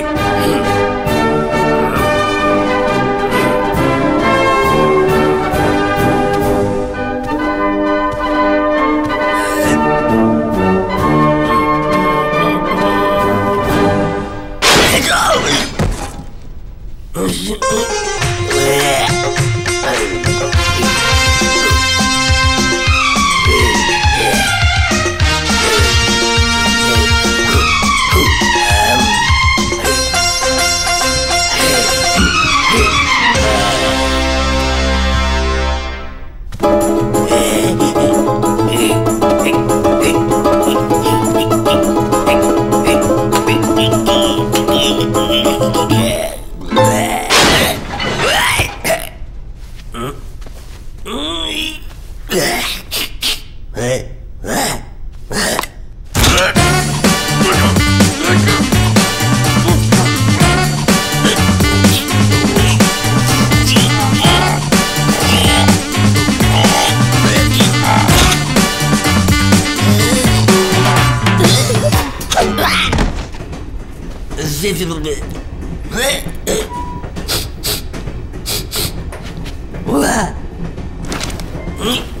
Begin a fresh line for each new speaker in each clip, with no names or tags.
sleep. Hello.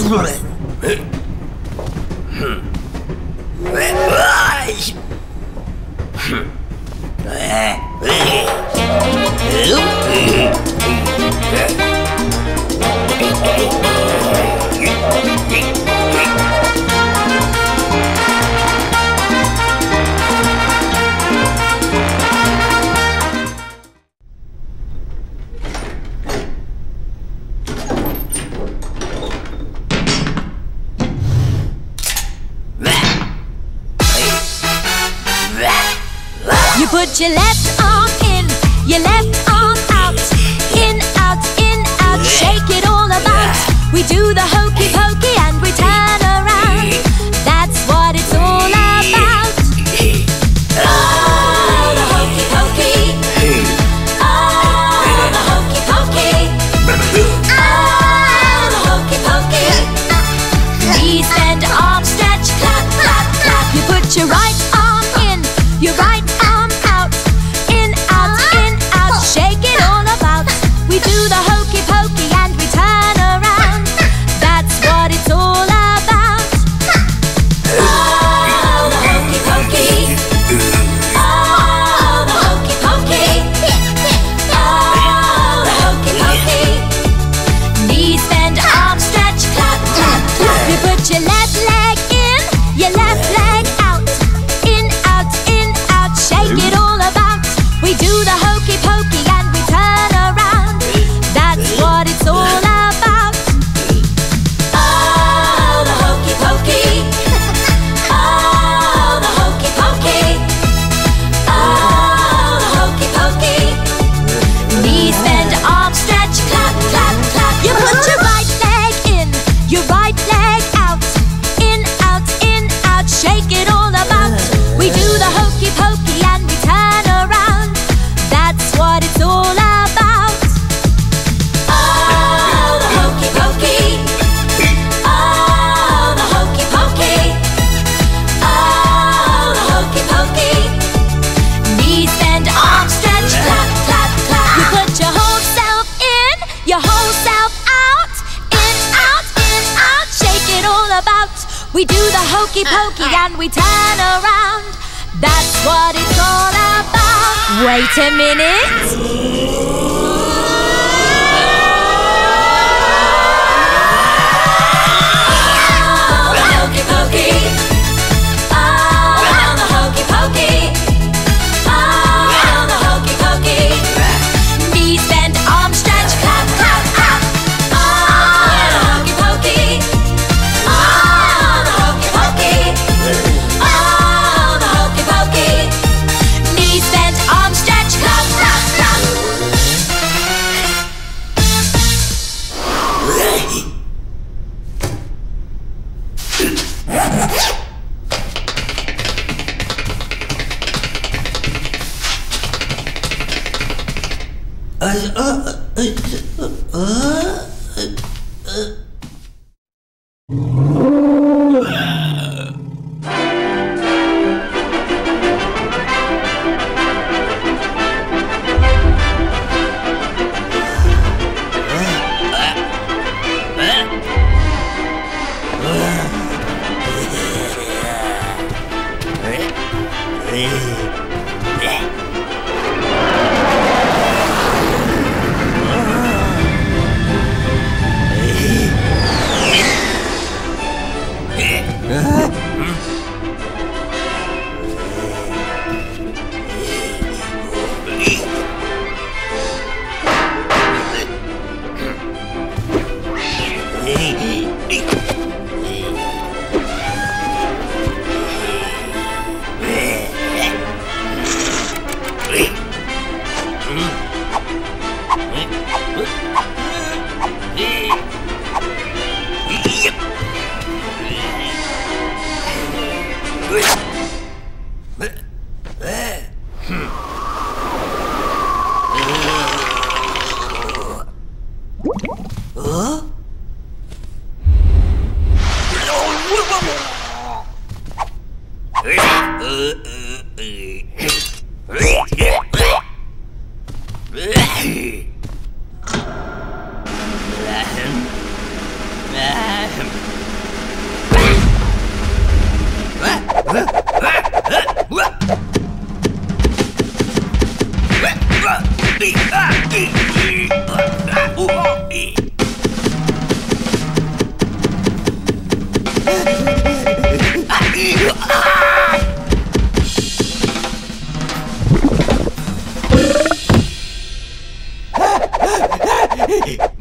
大丈 Put your left arm in, your left arm out. In, out, in, out. Shake it all about. We do the hokey pokey and we turn around. That's what it's all about. Wait a minute.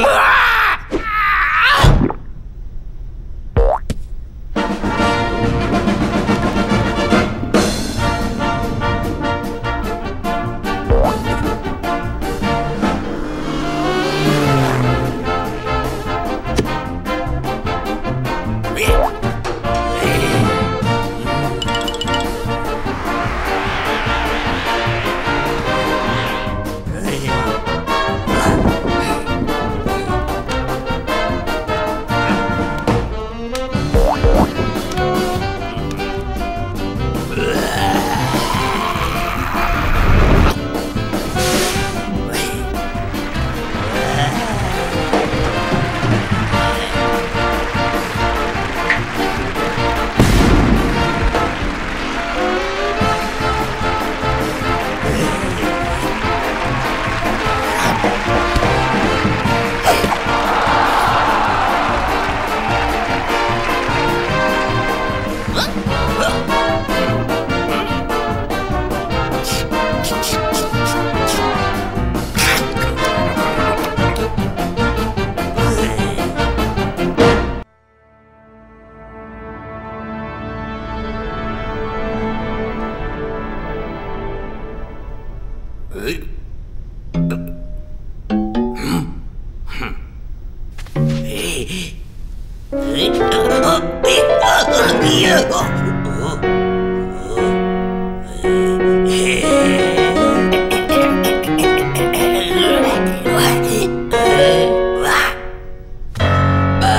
Ah!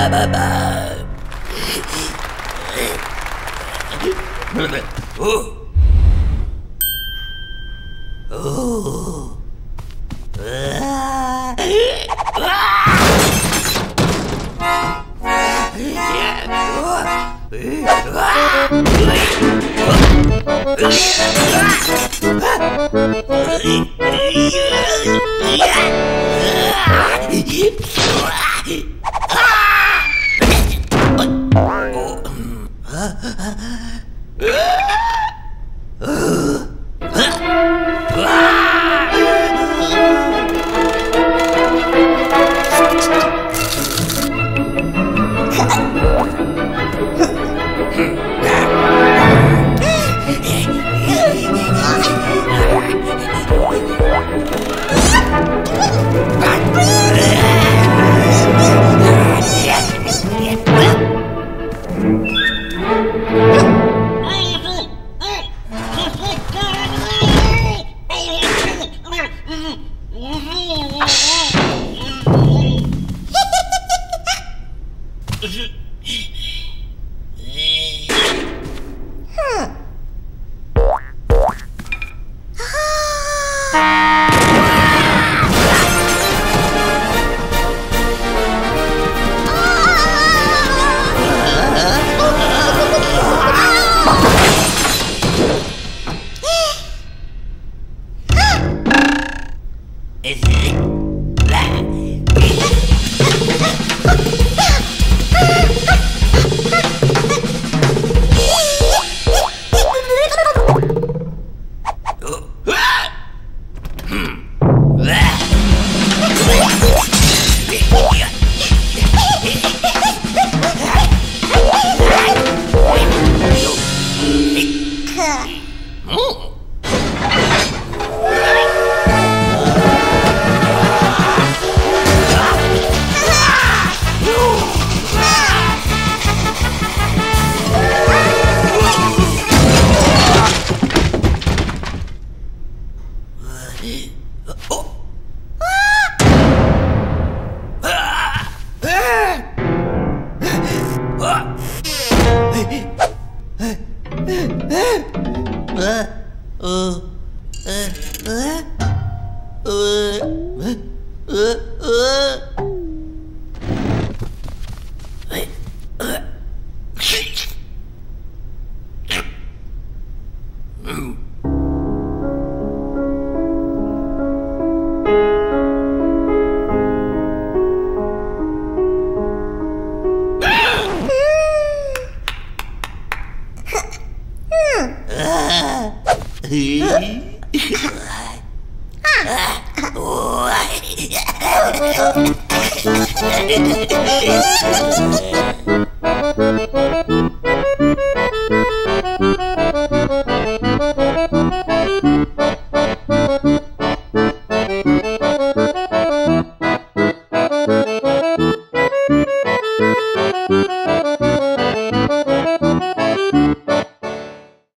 바바바. 오. 呃。
Thank you.